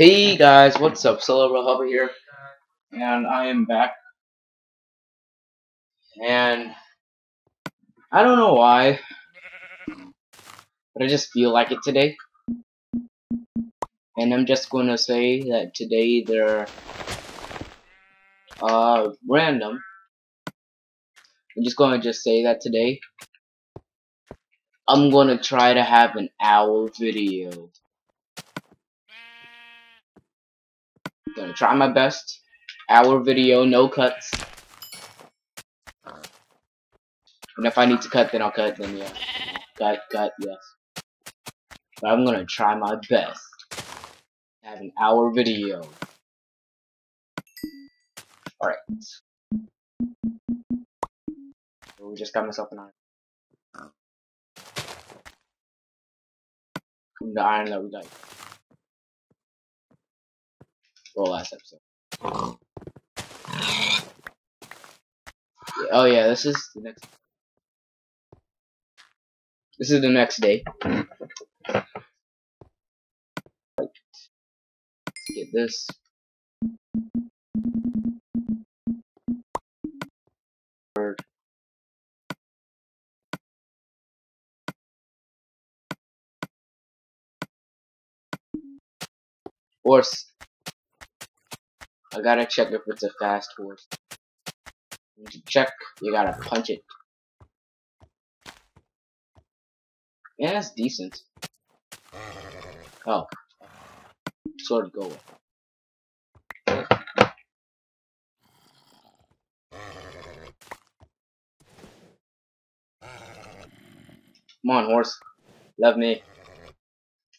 Hey guys, what's up? SoloBroHobo here, and I am back. And I don't know why, but I just feel like it today. And I'm just gonna say that today they're uh random. I'm just gonna just say that today I'm gonna try to have an owl video. Gonna try my best. Hour video, no cuts. And if I need to cut, then I'll cut. Then yeah, cut, cut, yes. But I'm gonna try my best. Have an hour video. All right. So we just got myself an iron. From the iron that we got. Well, last episode. Oh yeah, this is the next. This is the next day. Let's get this. Word. Horse. I gotta check if it's a fast horse. Check, you gotta punch it. Yeah, that's decent. Oh. Sword go. Come on, horse. Love me.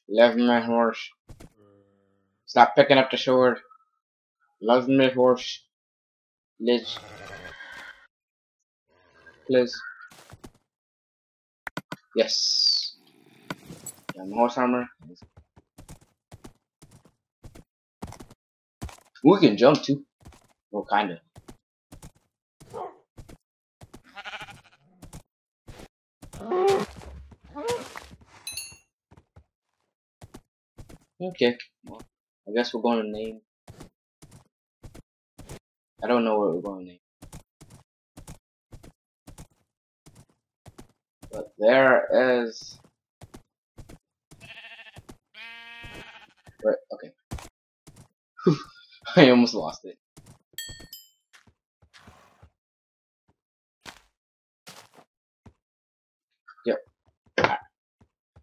Love my horse. Stop picking up the sword. Love me, horse. Liz. Please. Yes. Yeah, horse armor. We can jump too. Well, kinda. Okay. Well, I guess we're going to name. I don't know what we're going to name. But there is. Right, okay. I almost lost it. Yep.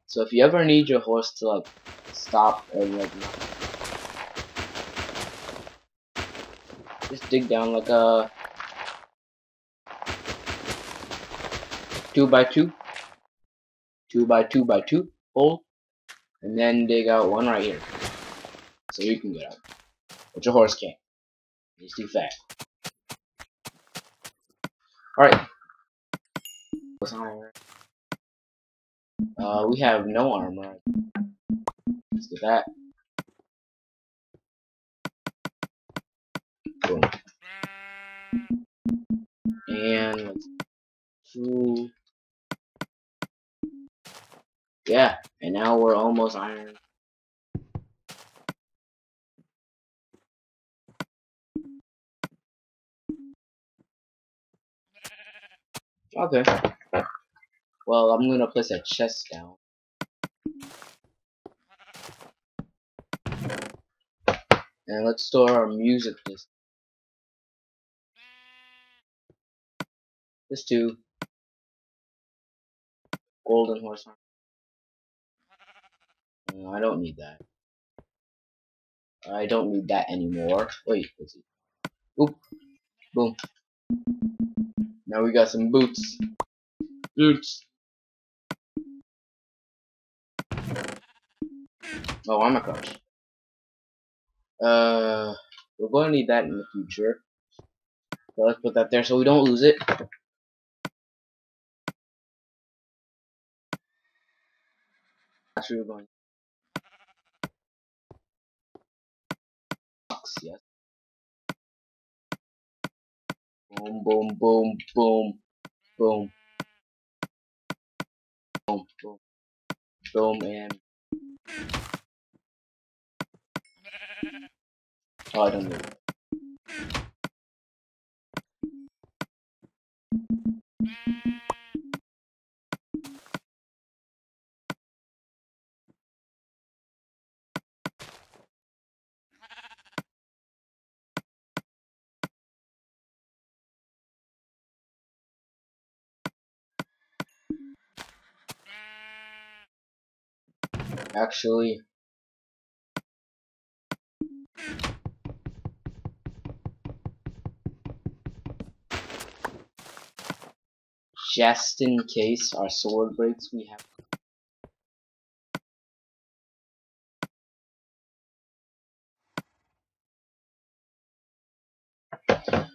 So if you ever need your horse to like stop and like just dig down like a two by two, two by two by two hole, and then dig out one right here, so you can get out. But your horse can't. He's too fat. All right. Uh, we have no armor. Let's do that. Boom. And let's do yeah, and now we're almost iron. Okay. Well, I'm gonna place a chest down. And let's store our music disc. This too. Golden horse no, I don't need that. I don't need that anymore. Wait, let's see. Oop. Boom. Now we got some boots. Boots. Oh, I'm a coach. Uh, we're going to need that in the future. So let's put that there so we don't lose it. Actually, we're going. Yes. Boom, boom, boom, boom, boom, boom, boom, boom, and Oh, I don't need it. Actually, just in case our sword breaks, we have.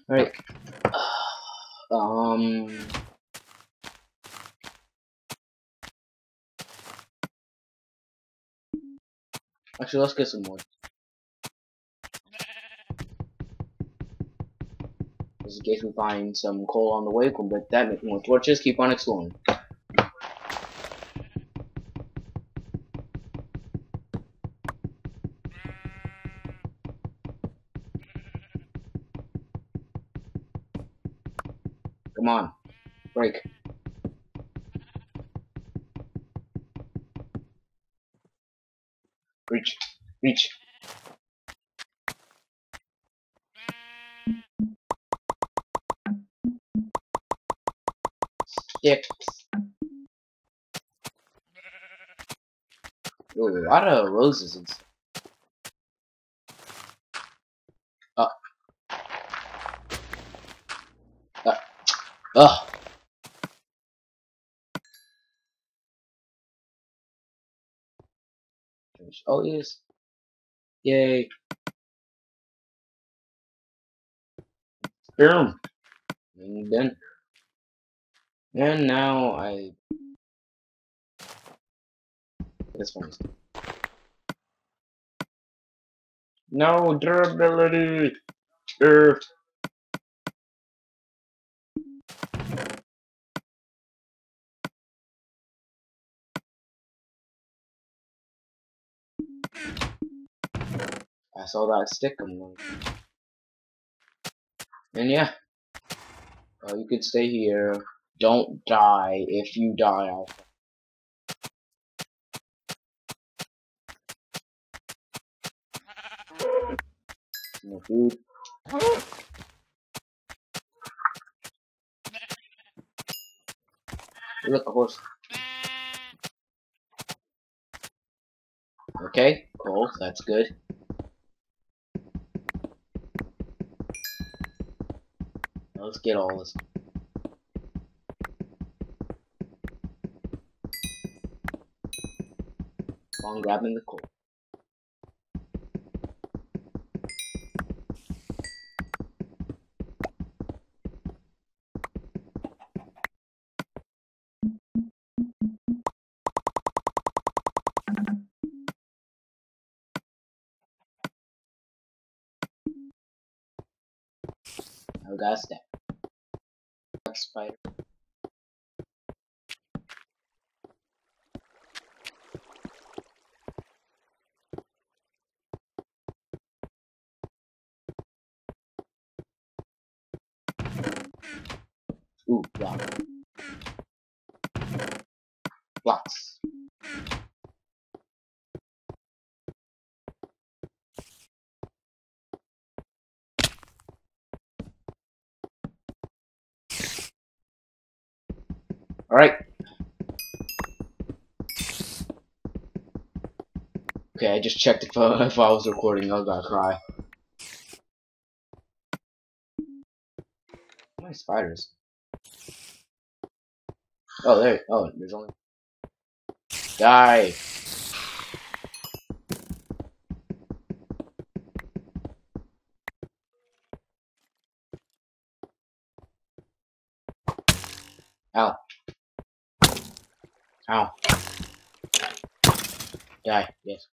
Alright. Um. Actually, let's get some more. Just in case we find some coal on the way, we can break that, make more torches, keep on exploring. Come on. Break. Reach. Sticks. Ooh, a lot of roses and stuff. Uh. Uh. Ugh. Oh yes. Yay. Boom. And then. And now I. This one. No durability. Urgh. I saw that stick. And yeah. Uh, you could stay here. Don't die. If you die, I'll. No food. Look, a horse. Okay, cool, that's good. Now let's get all this. On grabbing the coal. Now we gotta step. Spider. Ooh, block. Blocks. Alright. Okay, I just checked if, uh, if I was recording. I was gonna cry. Many spiders? Oh, there. Oh, there's only. Die! Ow. Die, yes.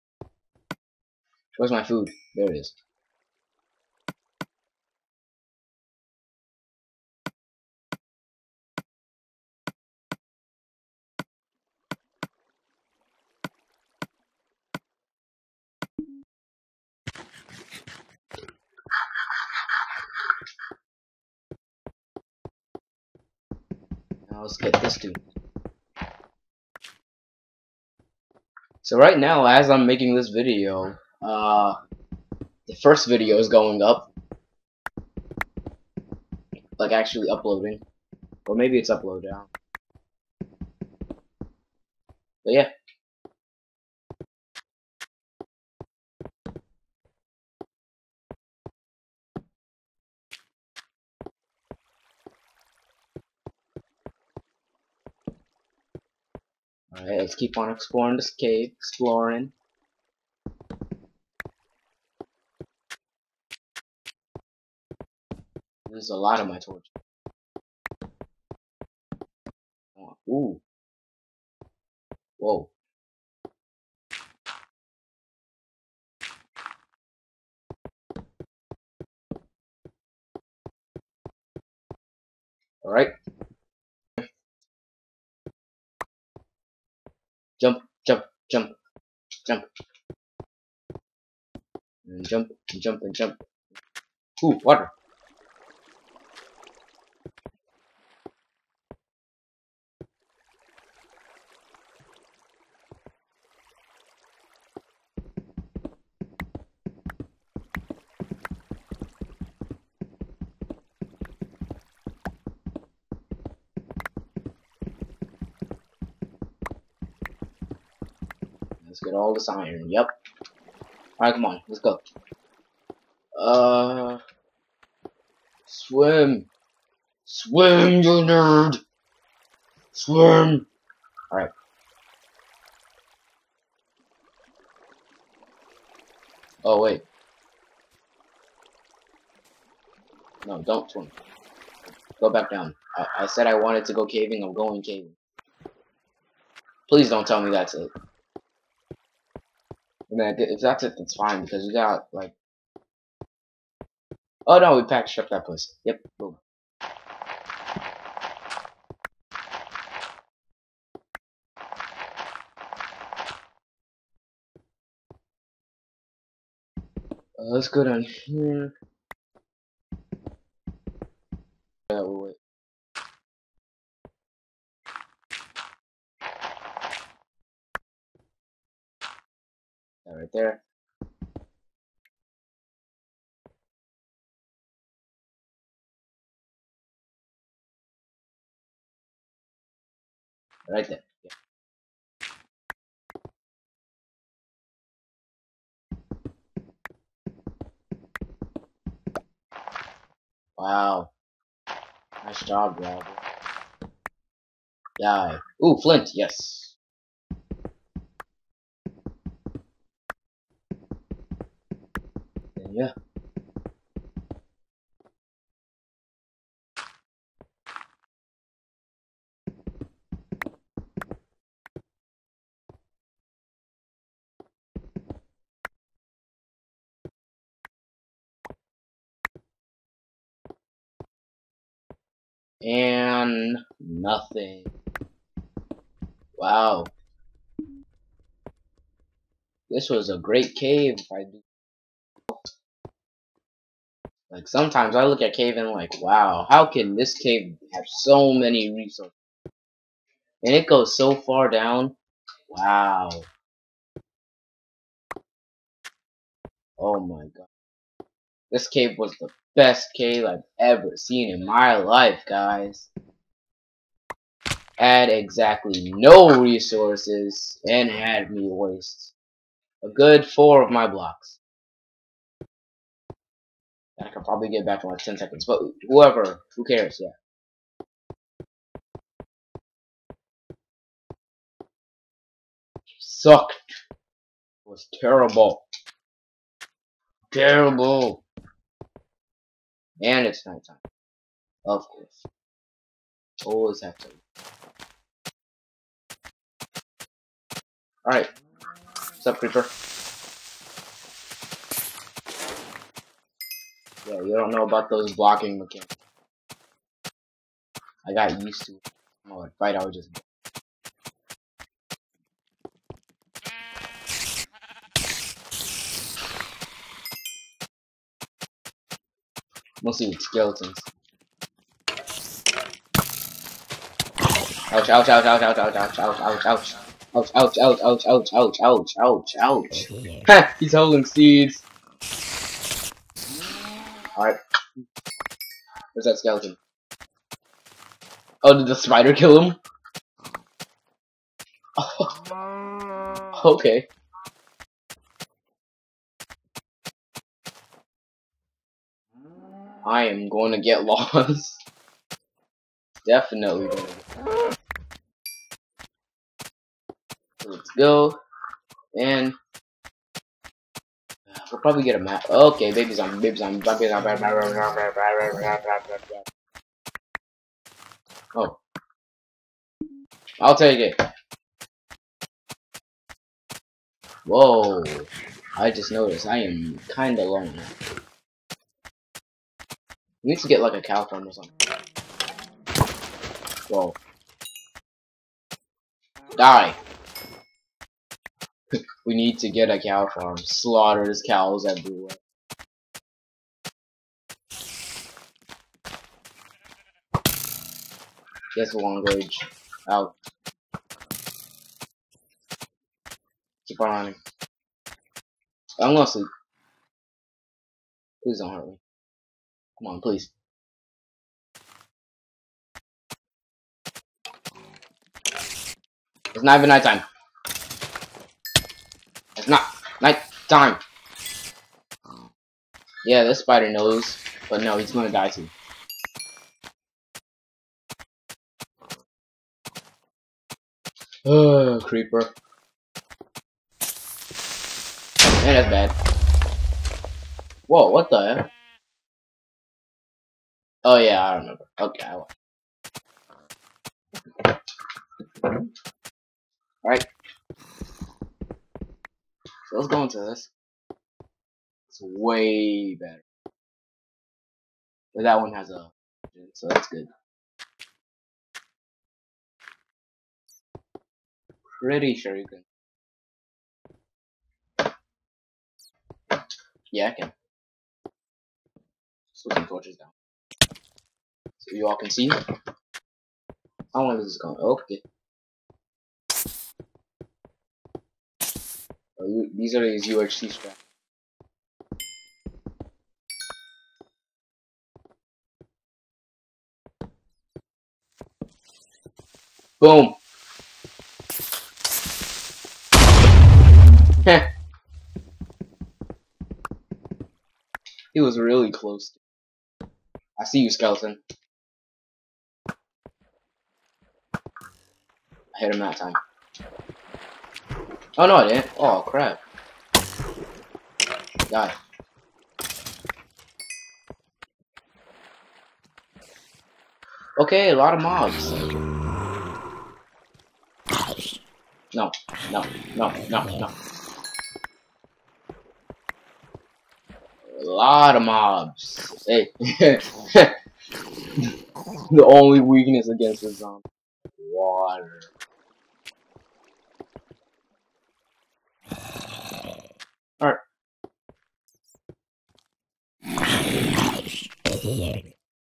Where's my food? There it is. Now let's get this dude. So right now, as I'm making this video, uh, the first video is going up. Like actually uploading. Or maybe it's uploaded now. But yeah. Alright, let's keep on exploring this cave, exploring. There's a lot of my torch. Oh, ooh. Whoa. Alright. Jump, jump, jump, jump. And jump, and jump, and jump. Ooh, water. Let's get all this iron. Yep. Alright, come on. Let's go. Uh... Swim! Swim, you nerd! Swim! Alright. Oh, wait. No, don't swim. Go back down. I, I said I wanted to go caving, I'm going caving. Please don't tell me that's it. And then if that's it, that's fine because we got like. Oh no, we patched up that place. Yep. Boom. Uh, let's go down here. Yeah, wait. Right there. Right there. Wow. Nice job, Robert. Die. Ooh, Flint, yes. Yeah. And nothing. Wow. This was a great cave I like sometimes I look at cave and I'm like, wow, how can this cave have so many resources? And it goes so far down. Wow. Oh my god. This cave was the best cave I've ever seen in my life, guys. Had exactly no resources and had me waste a good four of my blocks. I can probably get back in like 10 seconds. But whoever, who cares, yeah. Sucked. It was terrible. Terrible. And it's nighttime. Of course. Always have to. Alright. What's up, creeper? Yeah, you don't know about those blocking mechanics. I got used to it. Oh, I'd fight, I would just... Mostly with skeletons. Ouch, ouch, ouch, ouch, ouch, ouch, ouch, ouch, ouch, ouch. Ouch, ouch, ouch, ouch, ouch, ouch, ouch, ouch, ouch. Ha! He's holding seeds. Alright. Where's that skeleton? Oh, did the spider kill him? okay. I am going to get lost. Definitely Let's go. And we'll probably get a map. Okay, baby zombie, baby zombie, baby zombie. Oh. I'll take it. Whoa. I just noticed I am kinda lonely. We need to get like a cow farm or something. Whoa. Die. We need to get a cow farm. Slaughter Slaughters cows everywhere. Guess long range. Out. Keep on running. I'm gonna sleep. Please don't hurt me. Come on, please. It's not even nighttime. Not night time. Yeah, this spider knows, but no, he's gonna die too. Oh, creeper. Man, that's bad. Whoa, what the heck? Oh yeah, I remember. Okay, I Alright. So let's go into this. It's way better. But that one has a so that's good. Pretty sure you can. Yeah, I can. Some torches down. So you all can see. How long is this going? Okay. These are his UHC strats. Boom. he was really close. I see you, skeleton. I hit him that time. Oh no, I didn't. Oh crap. Die. Okay, a lot of mobs. No, no, no, no, no. A lot of mobs. Hey. the only weakness against the zombie. Water.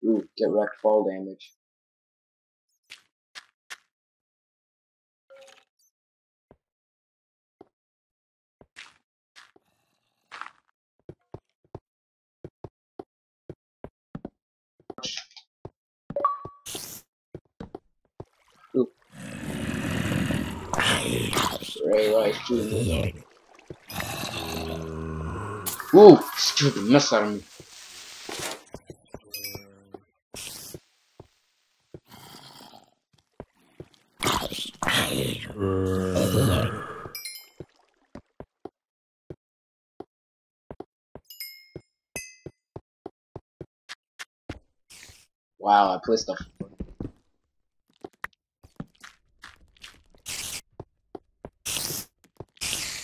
Ooh, get wrecked fall damage. Ooh. Ray Rice Jr. Ooh, stupid mess out of me. Wow, I placed a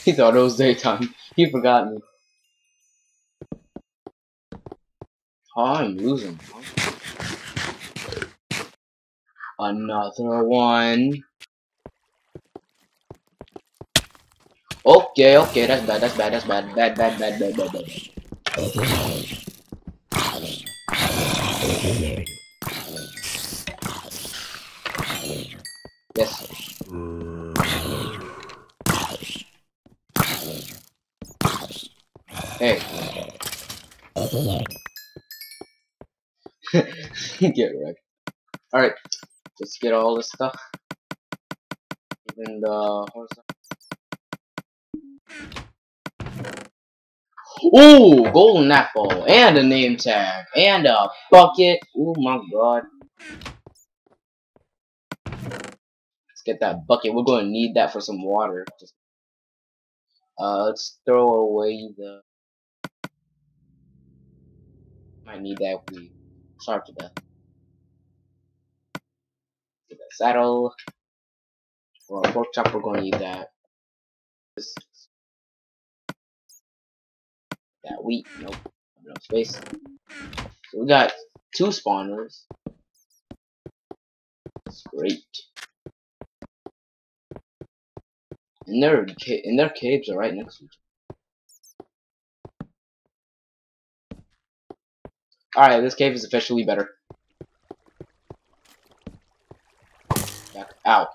He thought it was daytime. He forgot me. Oh, I'm losing. Another one. Okay, okay, that's bad, that's bad, that's bad, bad, bad, bad, bad, bad, bad. Yes. Get wrecked. Alright. Let's get all this stuff. Even the horse. Ooh, golden apple, and a name tag, and a bucket. Oh my god. Let's get that bucket. We're going to need that for some water. Just, Uh, let's throw away the. Might need that if we starve to death. Saddle. A pork chop, we're going to need that. That wheat. Nope. No space. So we got two spawners. That's great. And their and their caves are right next to each other. Alright, this cave is officially better. Out.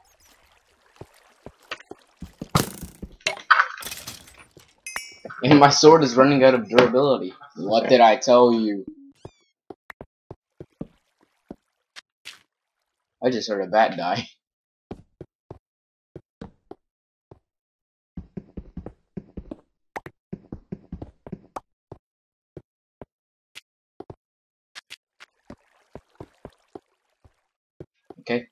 And my sword is running out of durability. What did I tell you? I just heard a bat die. Okay.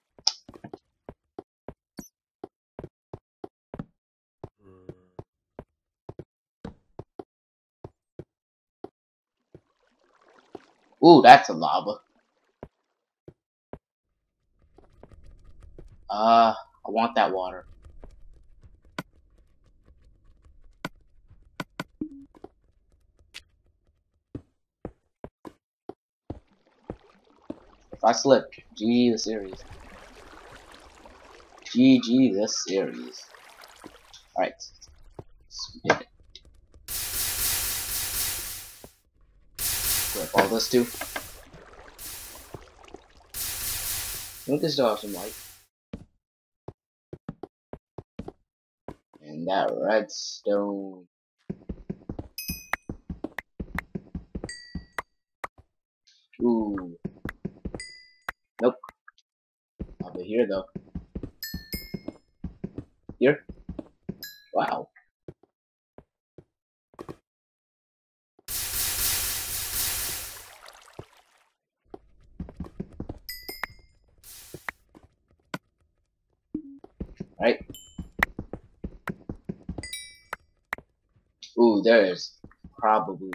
Ooh, that's a lava. Uh, I want that water. If I slip, GG the series. GG this series. Alright. Spin Grab all this too. Look this dog some light. And that redstone. Ooh. Nope. Over here though. Here? Wow. Right? There's probably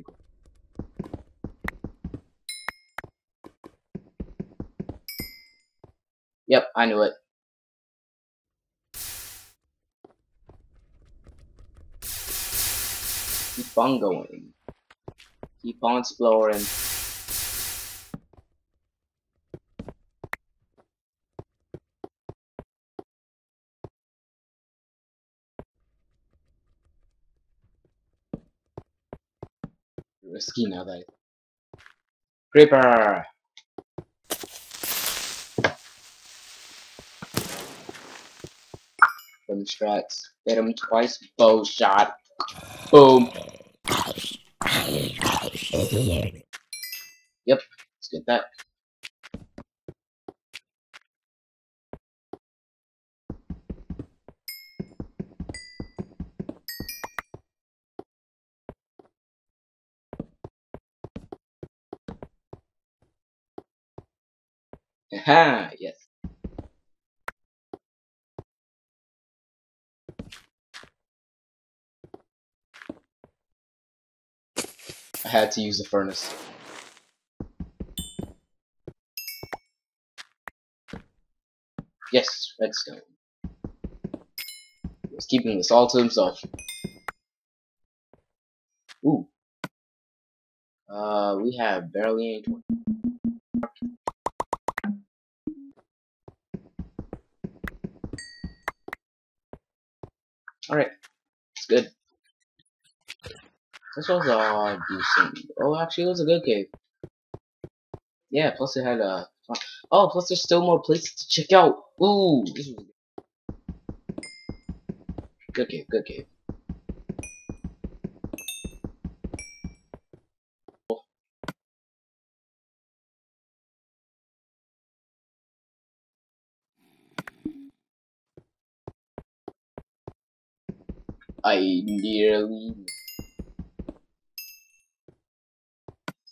Yep, I knew it. Keep on going. Keep on exploring. Risky now that Creeper! From strats. Hit him twice, bow shot. Boom. Yep, let's get that. Aha, yes. I had to use the furnace. Yes, redstone. He's keeping this all to himself. Ooh. Uh, we have barely any Alright, it's good. This was a uh, decent. Oh, actually, it was a good cave. Yeah, plus it had uh, a. Oh, plus there's still more places to check out. Ooh, this was good. Good cave, good cave. I nearly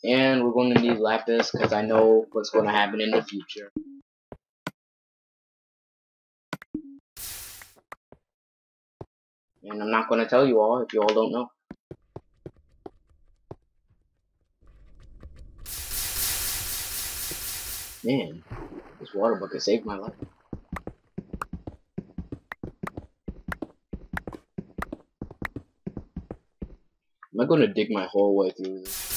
and we're going to need lapis because I know what's going to happen in the future. And I'm not going to tell you all if you all don't know. Man, this water bucket saved my life. Am I going to dig my whole way through this?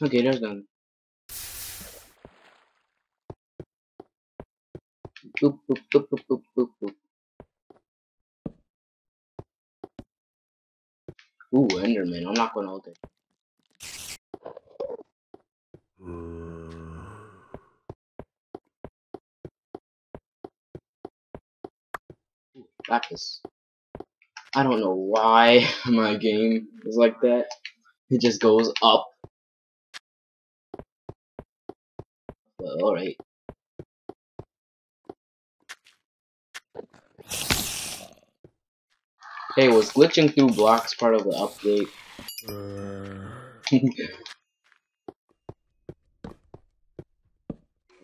Okay, there's done. Boop, boop, boop, boop, boop, boop, boop. Ooh, Enderman. I'm not gonna ult it. Lapis. I don't know why my game is like that. It just goes up Well, alright. Hey, was glitching through blocks part of the update?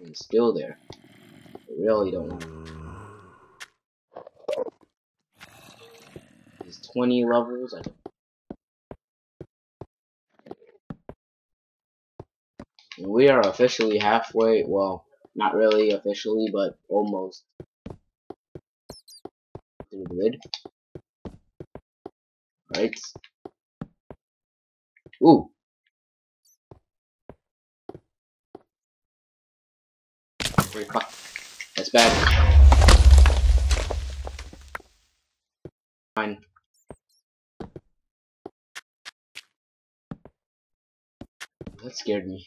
it's still there. I really don't know. There's 20 levels. I don't we are officially halfway, well, not really officially, but almost through the. Right. Ooh. That's bad. Fine. That scared me.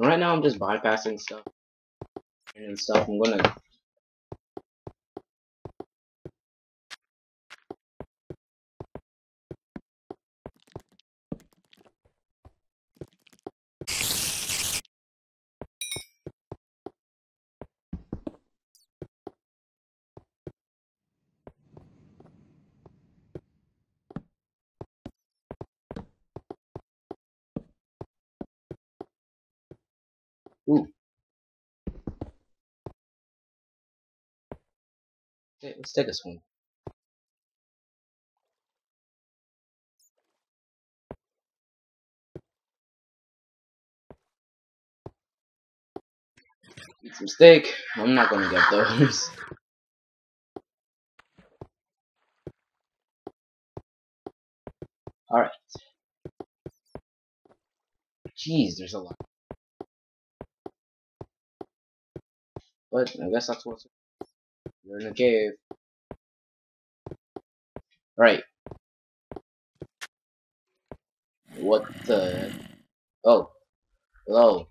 Right now I'm just bypassing stuff and stuff. I'm gonna Ooh. Okay, let's take this one. A mistake. I'm not gonna get those. Alright. Jeez, there's a lot. But I guess that's what's you're in a cave. Right. What the Oh. Hello.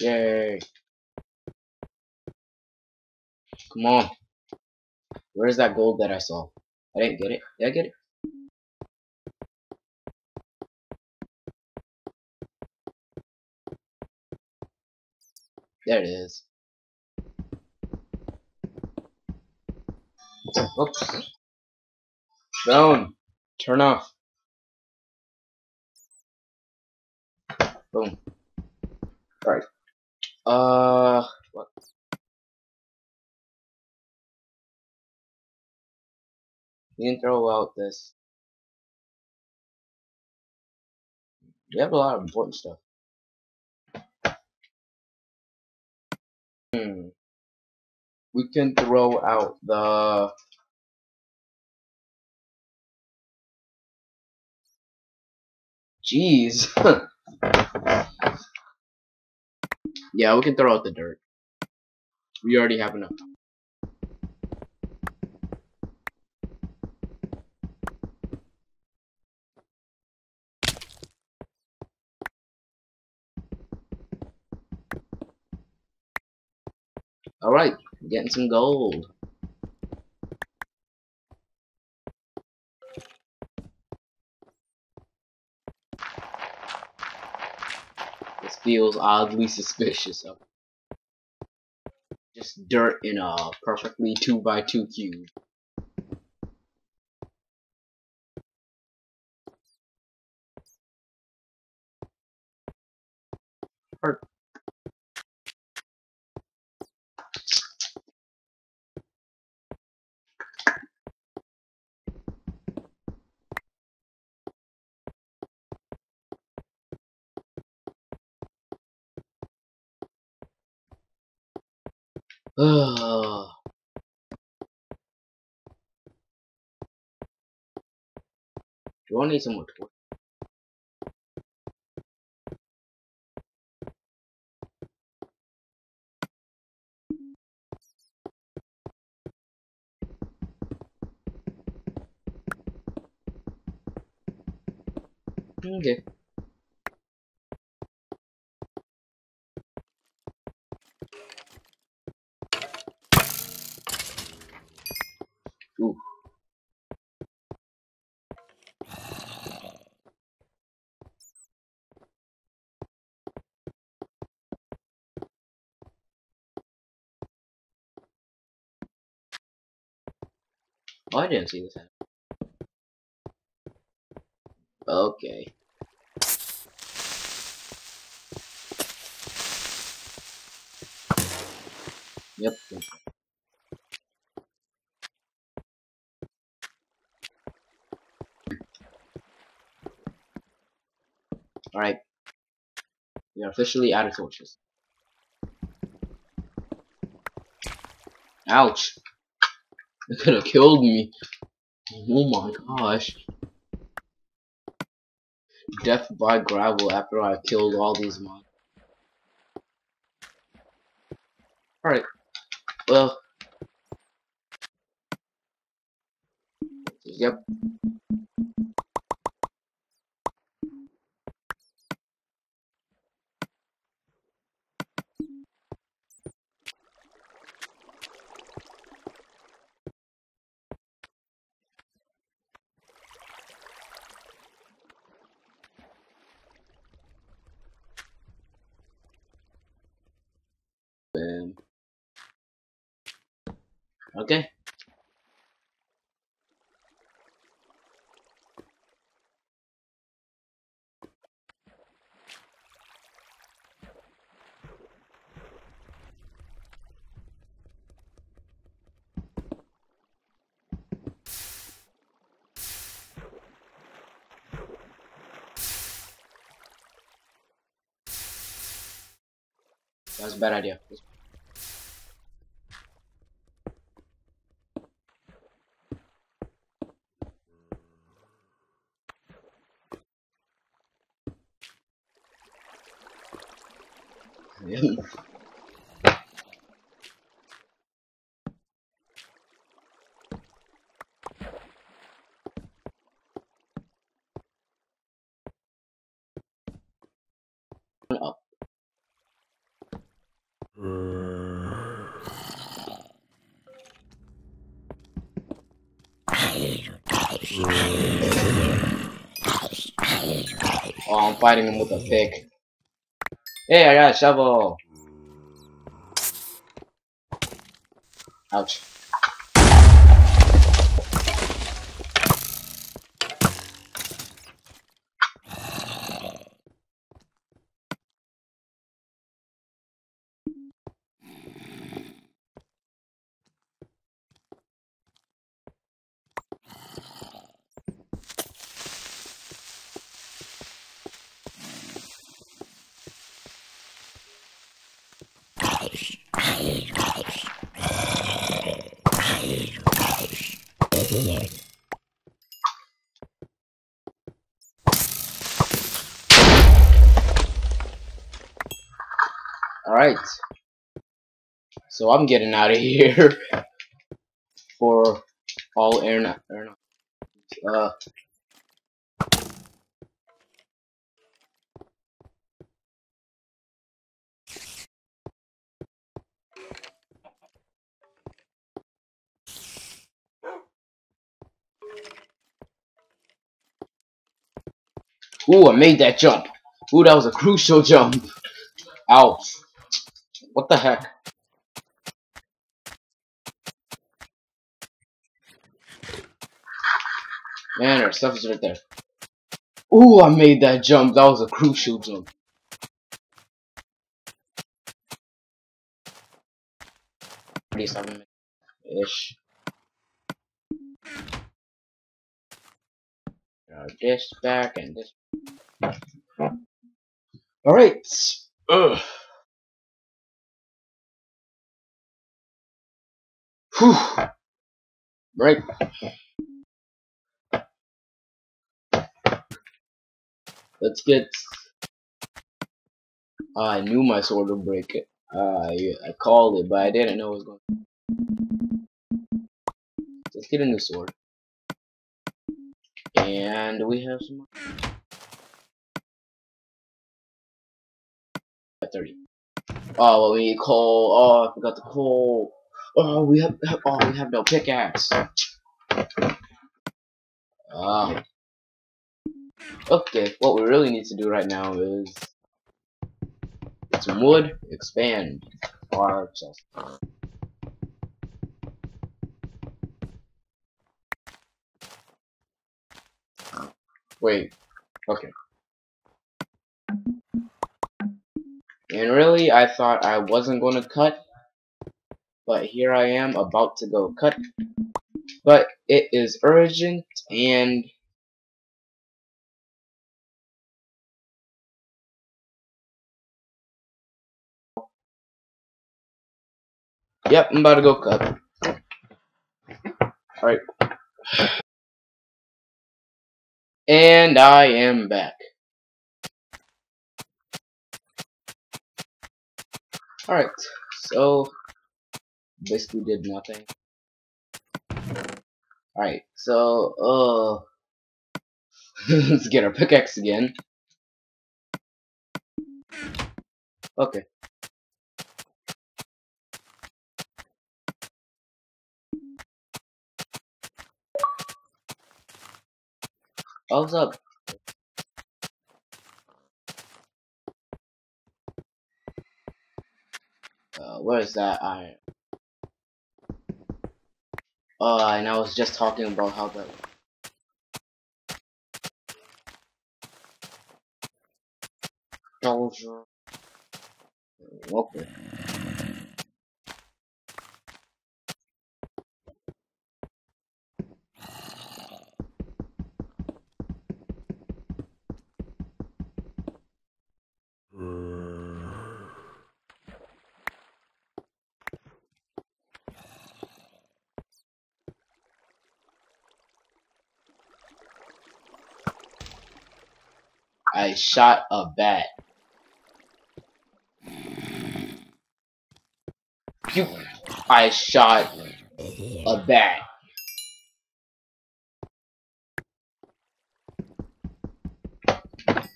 Yay. Come on. Where's that gold that I saw? I didn't get it. Did I get it? There it is. Oops. Phone. Turn off. Boom. Alright. Uh, what? You can throw out this. You have a lot of important stuff. Hmm. We can throw out the Jeez. yeah, we can throw out the dirt. We already have enough. Alright, getting some gold. This feels oddly suspicious just dirt in a perfectly 2 by 2 cube. Do I need some more torch? Okay. Oh, I didn't see this. Okay. Yep. Alright. We are officially out of torches. Ouch. It could have killed me. Oh my gosh. Death by gravel after I killed all these mobs. Alright. Well. Yep. Okay. That's a bad idea. Fighting him with a pick. Hey, I got a shovel! Ouch. So I'm getting out of here for all air uh Ooh, I made that jump. Ooh, that was a crucial jump. Ouch. What the heck? Man, our stuff is right there. Ooh, I made that jump. That was a crucial jump. Thirty-seven ish. Now this back and this. All right. Ugh. Whew. Right. Let's get. I knew my sword would break it. I, I called it, but I didn't know it was going. Let's get a new sword. And we have some. 30. Oh, well, we need coal. Oh, I forgot the coal. Oh, we have. Oh, we have no pickaxe. Ah. Okay, what we really need to do right now is get some wood, expand our chest. Wait, okay. And really, I thought I wasn't going to cut, but here I am about to go cut. But it is urgent, and Yep, I'm about to go cut. Alright. And I am back. Alright, so basically did nothing. Alright, so uh let's get our pickaxe again. Okay. What's up? Uh, where is that iron? Uh, and I was just talking about how that. Soldier. Okay. Shot a bat. I shot a bat.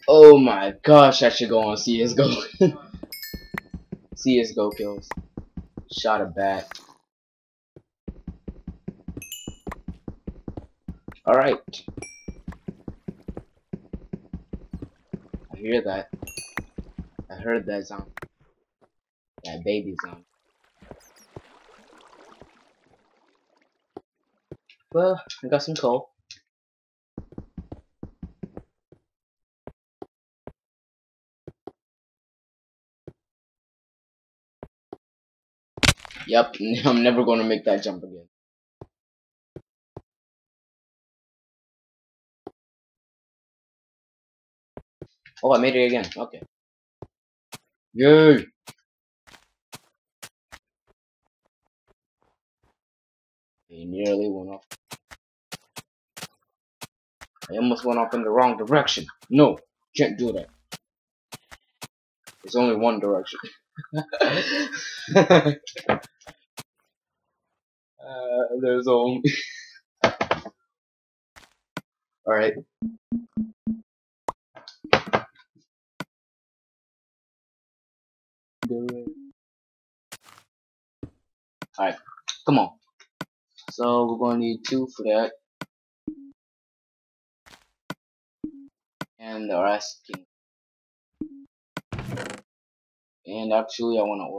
Oh my gosh, I should go on CSGO. CSGO kills. Shot a bat. Alright. Hear that. I heard that sound. That baby sound. Well, I got some coal. Yep, I'm never going to make that jump again. Oh, I made it again. Okay. Yay! He nearly went off. I almost went off in the wrong direction. No, can't do that. There's only one direction. uh, there's only. Alright. Alright, come on. So we're to need two for that. And the rest can. And actually, I want to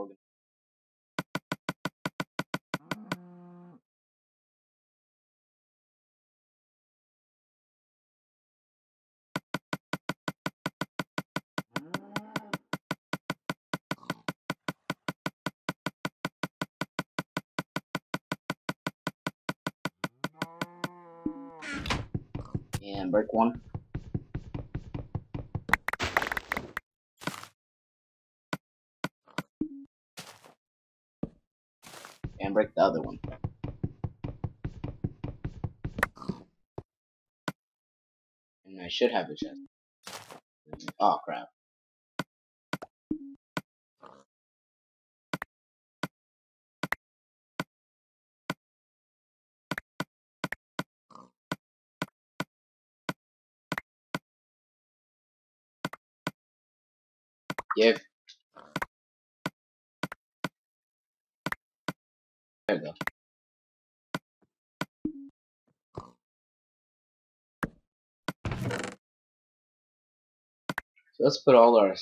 and break one. And break the other one. And I should have a chest. Oh crap. Give. There we go. So let's put all our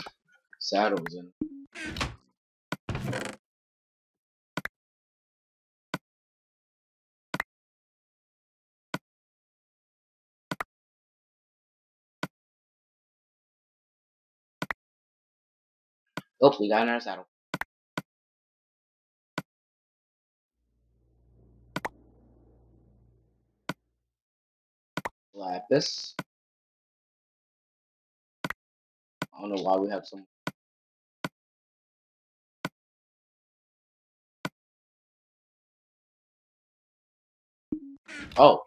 saddles in. Oh, we got another saddle. Lapis. I don't know why we have some. Oh.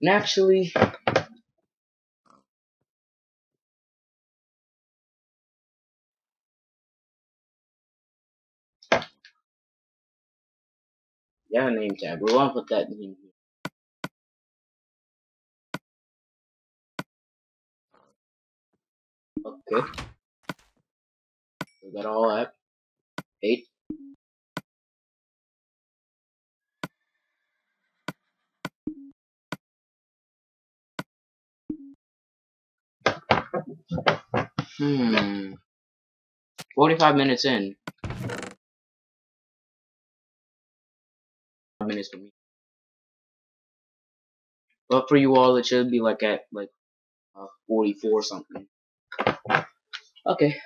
Naturally, yeah, name tag. We want to put that name here. Okay. We got all that. Eight. Hmm. 45 minutes in. minutes for me. But for you all, it should be like at like uh, 44 something. Okay.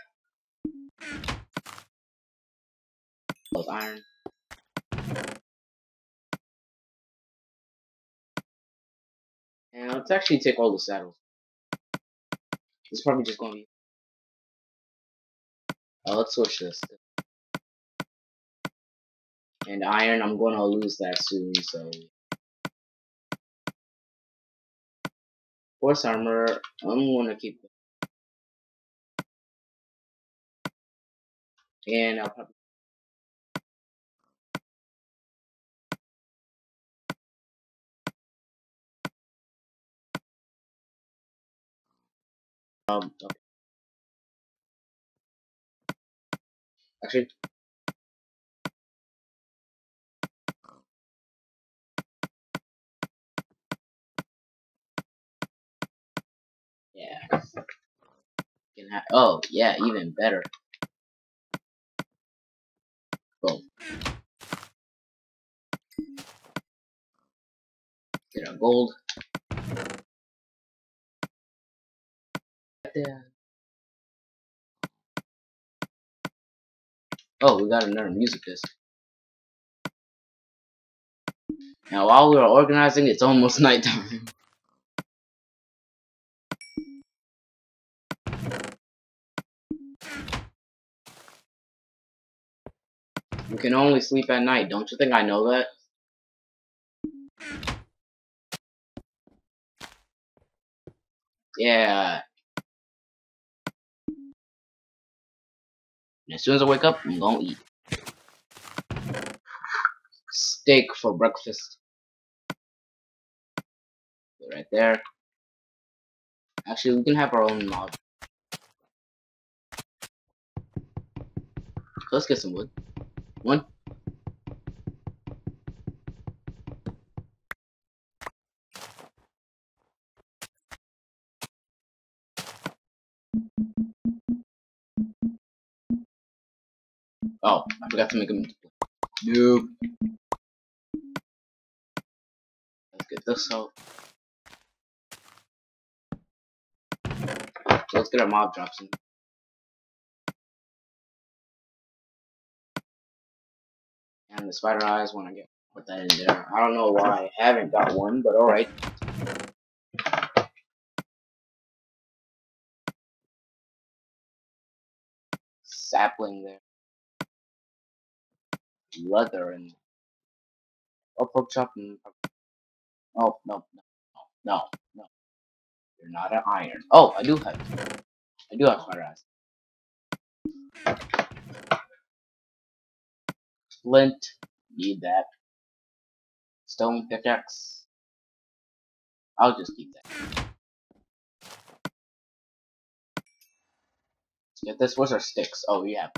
Plus iron. And let's actually take all the saddles. It's probably just gonna be. Uh, let's switch this. And iron, I'm gonna lose that soon, so. Horse armor, I'm gonna keep it. And I'll probably. Um. Actually, Yeah. Oh, yeah, even better. Boom. Get our gold. There. Oh, we got another music disc. Now, while we are organizing, it's almost nighttime. You can only sleep at night. Don't you think I know that? Yeah. And as soon as I wake up, I'm gonna eat. Steak for breakfast. Right there. Actually, we can have our own mob. Let's get some wood. One. Oh, I forgot to make them. Nope. Let's get this out. Let's get our mob drops in. And the spider eyes when I get put that in there. I don't know why I haven't got one, but alright. Sapling there. Leather and oh pork chop and oh no no no no you're not an iron. Oh I do have I do have spider eyes. Flint. Need that. Stone pickaxe. I'll just keep that. Get this. Where's our sticks? Oh, yeah.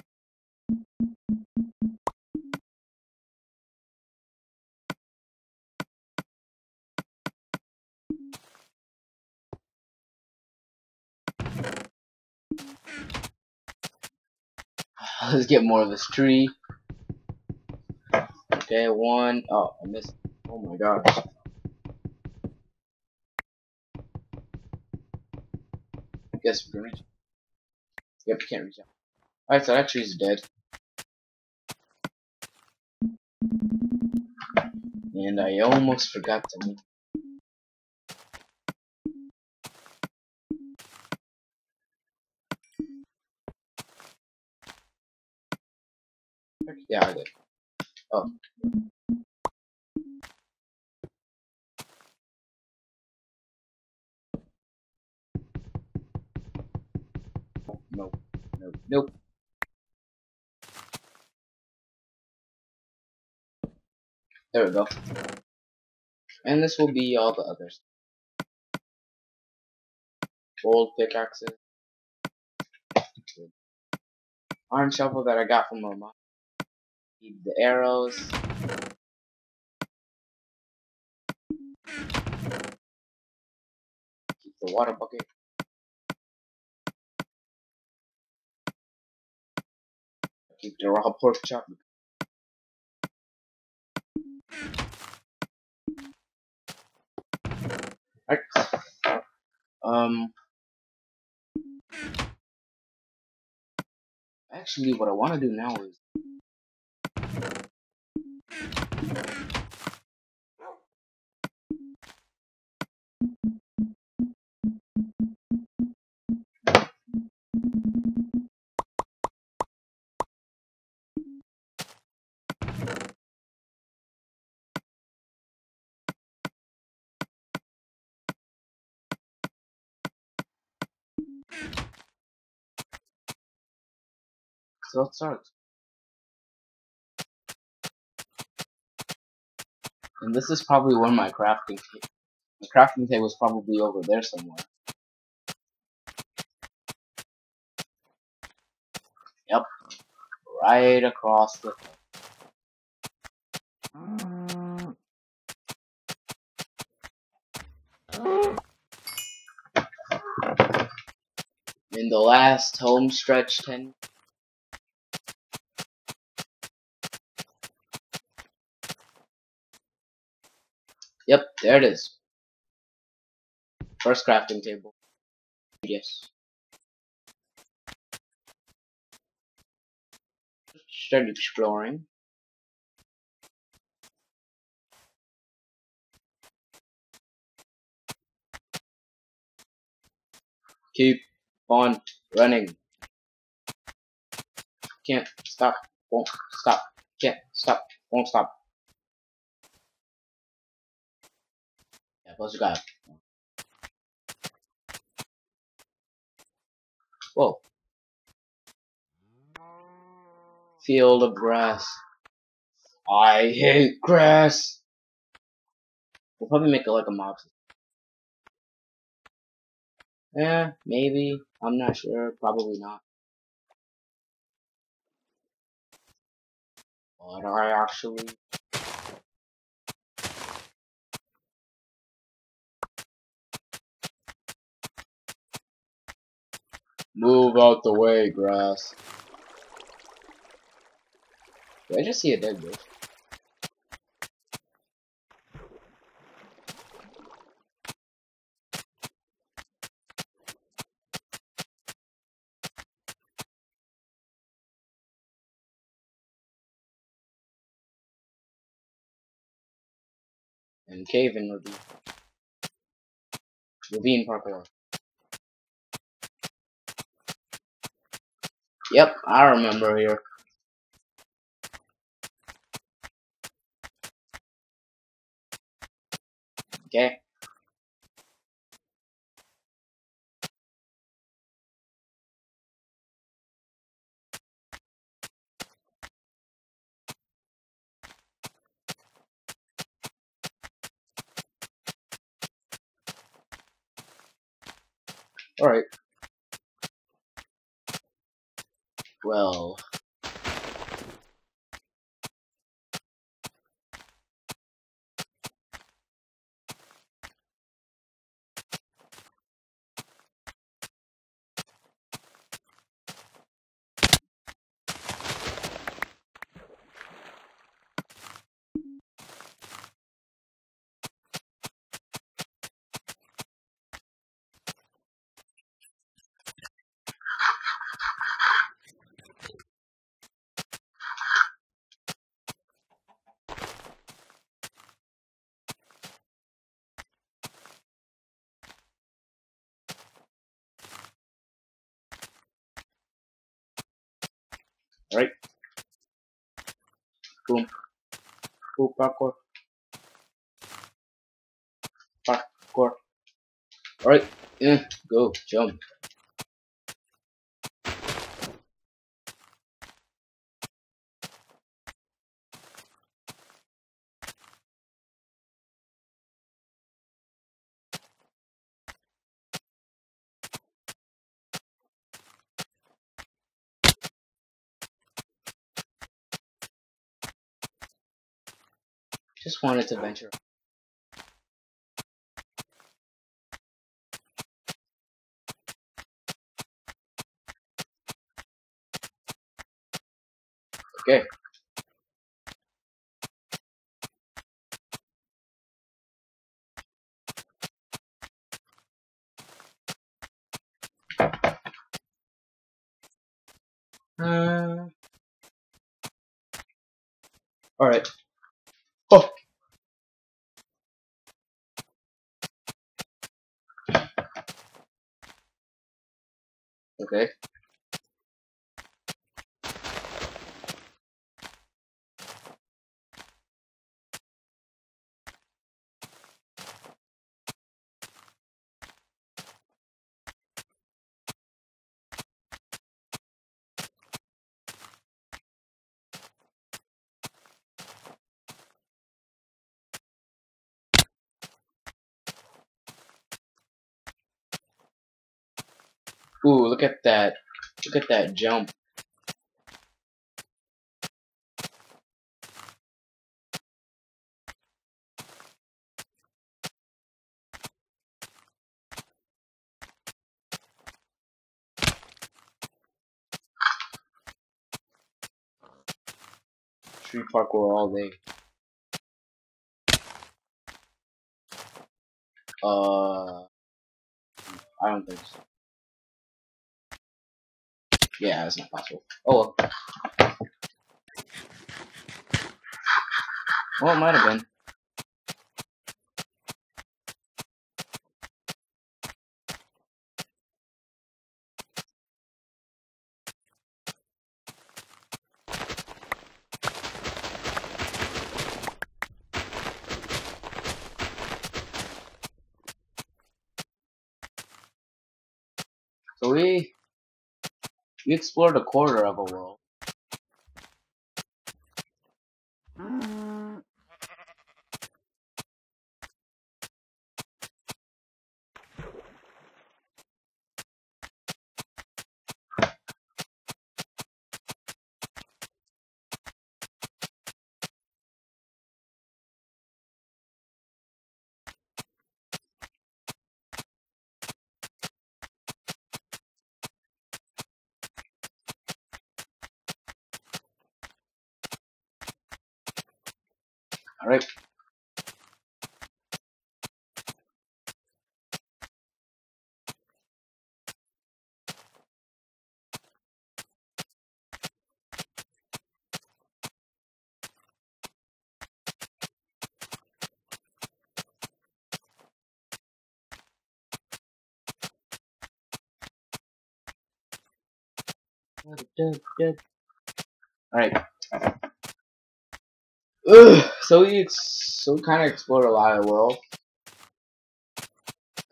Let's get more of this tree. Okay, one. Oh, I missed. Oh my gosh. I guess we can reach. Yep, we can't reach out. Alright, so that tree's dead. And I almost forgot to Yeah, I did. Oh. Nope. Nope. Nope. There we go. And this will be all the others. Gold pickaxes. Iron shovel that I got from mom. Need the arrows. Keep the water bucket. Keep the raw pork chop. Um. Actually, what I want to do now is let's start. And this is probably where my crafting crafting table is probably over there somewhere. Yep. Right across the In the last home stretch 10. Yep, there it is. First crafting table. Yes. Start exploring. Keep on running. Can't stop. Won't stop. Can't stop. Won't stop. You got. Whoa. Field of grass. I hate grass. We'll probably make it like a mob. Yeah, eh, maybe. I'm not sure. Probably not. But I actually Move out the way, grass. Did I just see a dead bitch? And cave in ravine. Ravine parkour. Yep, I remember here. Okay. Alright. Well. Alright. Boom. Boom, parkour. Parkour. Alright, yeah, go, jump. Just wanted to venture. Okay. Uh, all right. Oh. Okay. Ooh, look at that. Look at that jump. Street parkour all day. Uh, I don't think so. Yeah, it's not possible. Oh well. Well, it might have been. So we we explored a quarter of a world. Alright. Alright. Ugh, so we so we kind of explored a lot of the world,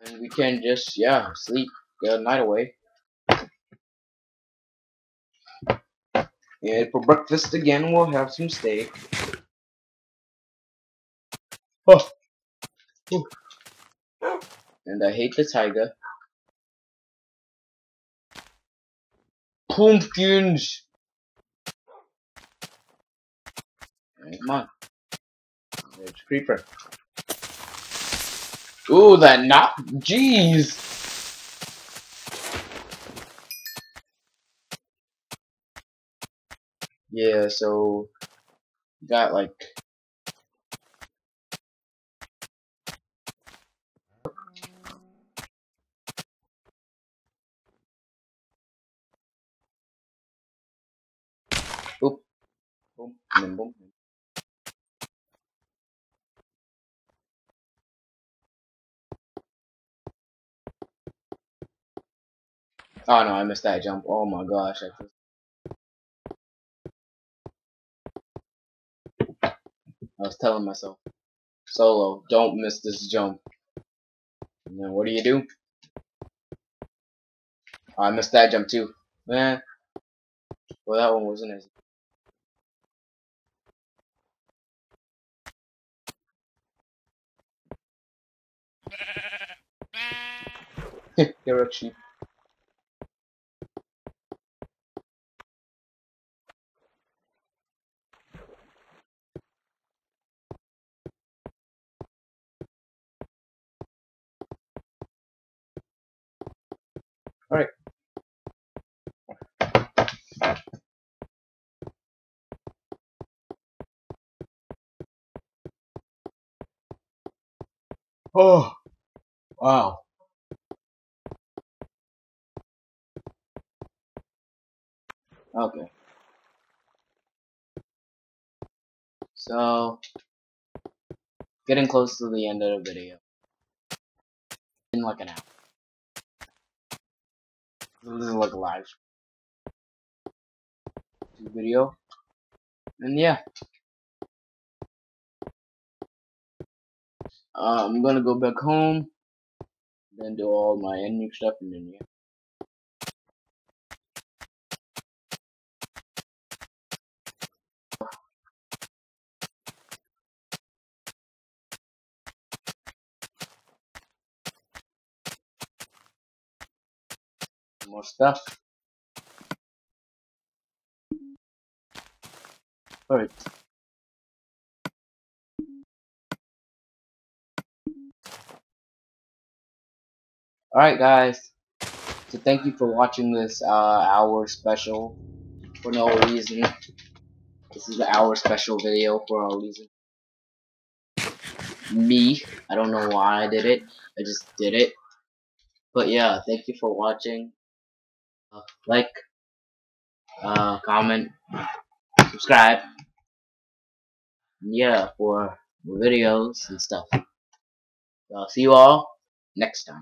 and we can just yeah sleep, the night away. And for breakfast again, we'll have some steak. Oh. Ooh. And I hate the tiger. Pumpkins! Come on. There's creeper. Ooh, that knock. Jeez. Yeah, so got like Oop. Boom, boom, boom. Oh no, I missed that jump. Oh my gosh. I, was telling myself, Solo, don't miss this jump. And then what do you do? Oh, I missed that jump too. Man. Well, that one wasn't as You're a sheep. Alright. Oh, wow. Okay. So, getting close to the end of the video. In like an hour. This is like a live video. And yeah. Uh, I'm gonna go back home, then do all my ending stuff, and then yeah. More stuff. Alright. Alright guys, so thank you for watching this uh, hour special for no reason. This is our special video for a reason. Me, I don't know why I did it. I just did it. But yeah, thank you for watching. Like, uh, comment, subscribe. Yeah, for videos and stuff. I'll see you all next time.